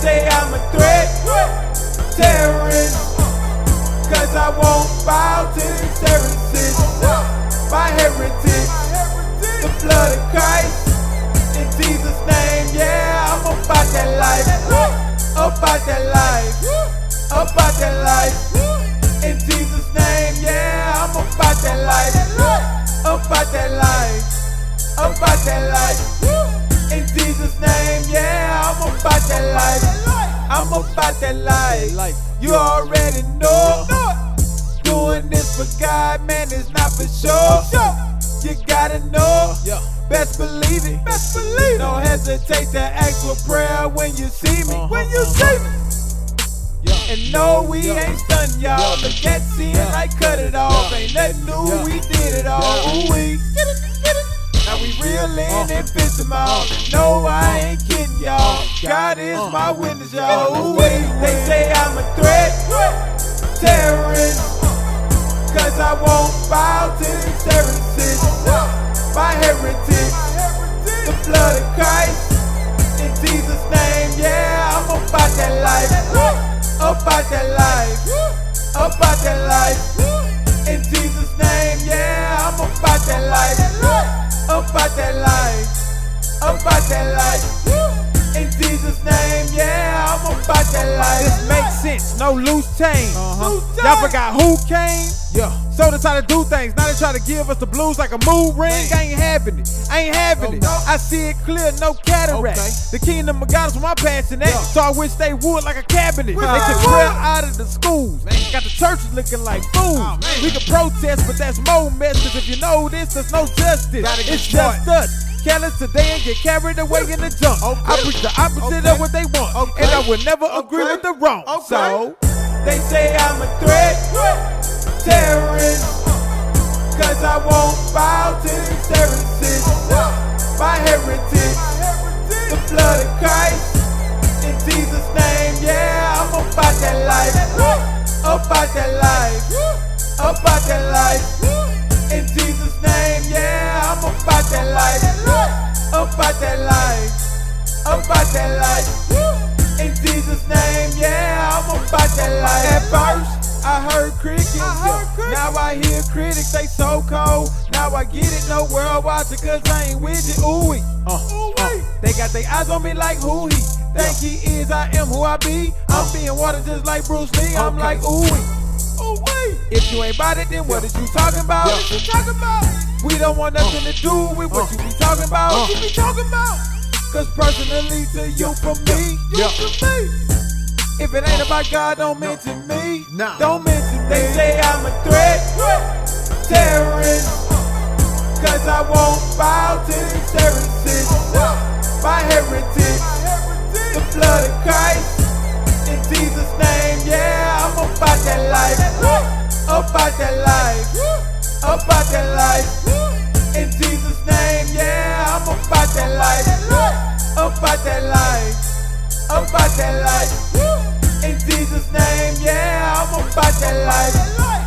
Say I'm a threat, terrorist. Cause I won't bow to these heresies. My heritage, the blood of Christ. In Jesus' name, yeah, I'm about that life. About that life. About that life. In Jesus' name, yeah, I'm about that life. About that life. About that life. In Jesus' name, yeah, I'm about that life. I'm about that life. You already know. Doing this for God, man, it's not for sure. You gotta know. Best believe it. Best believe it. Don't hesitate to ask for prayer when you see me. Uh-huh. When you see me. And no, we ain't stunned, y'all. Look at seeing like cut it off. Ain't nothing new, we did it all. Ooh, we. Now we reelin' and fist them out. No, I ain't kidding, y'all. God is uh. my witness, y'all. They say I'm a threat, terrorist. Cause I won't bow to heresies. My heritage, the blood of Christ. In Jesus' name, yeah, I'm about that life. About that life. About that life. In Jesus' name, yeah, I'm about that life. About that life. About that life. I'm about that life. This makes sense, no loose change. Uh-huh. Y'all forgot who came? Yeah. So they try to do things. Now they try to give us the blues like a mood ring. I ain't having it. I ain't having it. I see it clear, no cataract. Okay. The kingdom of God is where my passion at. Yeah. So I wish they would like a cabinet. Wish They took would. out of the schools. Man. Got the churches looking like fools. Oh, we can protest, but that's more mess. Cause if you know this, there's no justice. It's just us. Careless today and get carried away in the junk. Okay. I preach the opposite Okay. of what they want. Okay. And I will never agree with the wrong. So they say I'm a threat, terrorist. Cause I won't bow to heresies. My heritage, the blood of Christ. In Jesus' name, yeah, I'm about that life. About that life. About that life. In Jesus' name, yeah, I'm about that life. I'm about that life. I'm about that life. In Jesus' name, yeah, I'm about that life. At first, I heard crickets. Now I hear critics, they so cold. Now I get it, no world watching, cause I ain't with it. Ooh, uh, uh, they got their eyes on me like who he. Think he is, I am who I be. I'm being water just like Bruce Lee. I'm like, ooh, If you ain't about it, then what is you talking about? What you talking about? We don't want nothing to do with what Uh. you be talking about. Uh. What you be talking about? Cause personally to you from me, you from me. If it ain't about God, don't mention me. Nah. Don't mention me. They say I'm a threat, terrorist. Cause I won't bow to these heresies. My heritage, the blood of Christ. In Jesus' name, yeah, I'm about that life. About that life. About that life. In Jesus' name, yeah, I'm about that life. About that life. About that life. In Jesus' name, yeah, I'm about that life.